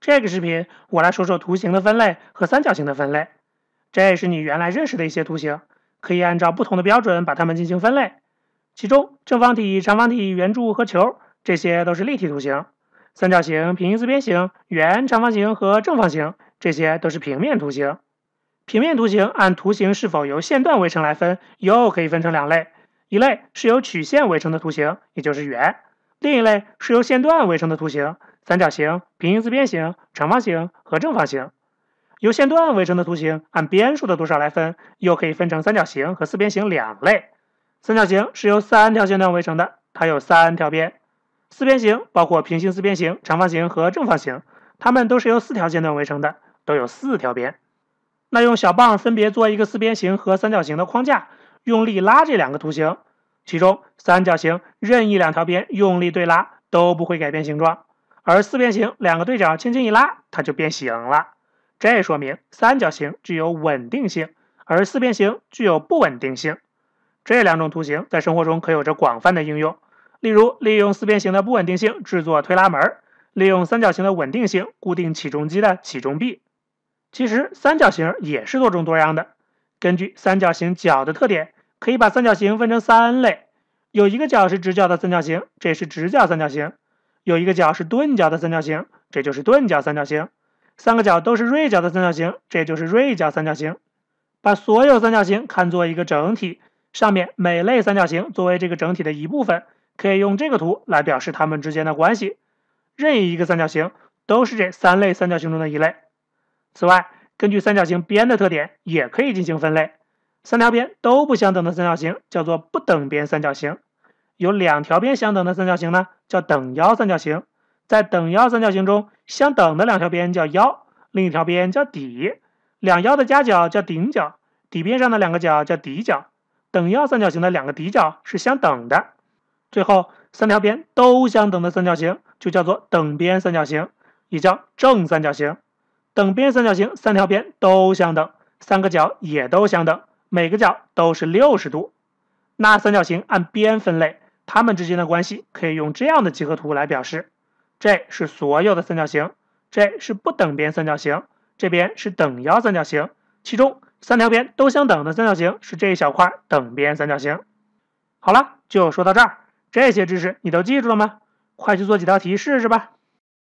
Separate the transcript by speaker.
Speaker 1: 这个视频我来说说图形的分类和三角形的分类。这是你原来认识的一些图形，可以按照不同的标准把它们进行分类。其中，正方体、长方体、圆柱和球这些都是立体图形；三角形、平行四边形、圆、长方形和正方形这些都是平面图形。平面图形按图形是否由线段围成来分，又可以分成两类：一类是由曲线围成的图形，也就是圆；另一类是由线段围成的图形。三角形、平行四边形、长方形和正方形，由线段围成的图形，按边数的多少来分，又可以分成三角形和四边形两类。三角形是由三条线段围成的，它有三条边；四边形包括平行四边形、长方形和正方形，它们都是由四条线段围成的，都有四条边。那用小棒分别做一个四边形和三角形的框架，用力拉这两个图形，其中三角形任意两条边用力对拉都不会改变形状。而四边形两个对角轻轻一拉，它就变形了。这说明三角形具有稳定性，而四边形具有不稳定性。这两种图形在生活中可有着广泛的应用。例如，利用四边形的不稳定性制作推拉门，利用三角形的稳定性固定起重机的起重臂。其实，三角形也是多种多样的。根据三角形角的特点，可以把三角形分成三类：有一个角是直角的三角形，这是直角三角形。有一个角是钝角的三角形，这就是钝角三角形；三个角都是锐角的三角形，这就是锐角三角形。把所有三角形看作一个整体，上面每类三角形作为这个整体的一部分，可以用这个图来表示它们之间的关系。任意一个三角形都是这三类三角形中的一类。此外，根据三角形边的特点，也可以进行分类。三条边都不相等的三角形叫做不等边三角形。有两条边相等的三角形呢，叫等腰三角形。在等腰三角形中，相等的两条边叫腰，另一条边叫底。两腰的夹角叫顶角，底边上的两个角叫底角。等腰三角形的两个底角是相等的。最后，三条边都相等的三角形就叫做等边三角形，也叫正三角形。等边三角形三条边都相等，三个角也都相等，每个角都是六十度。那三角形按边分类。它们之间的关系可以用这样的几何图来表示：这是所有的三角形，这是不等边三角形，这边是等腰三角形，其中三条边都相等的三角形是这一小块等边三角形。好了，就说到这儿，这些知识你都记住了吗？快去做几道题试试吧。